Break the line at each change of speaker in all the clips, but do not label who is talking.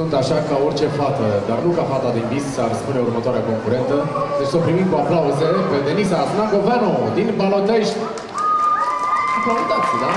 Sunt așa ca orice fată, dar nu ca fata din vis, ar spune următoarea concurentă. Deci să o primim cu aplauze pe Denisa Snagovanu din Balotești. Aplaudați, da?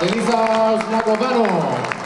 Denisa Snagoveanu.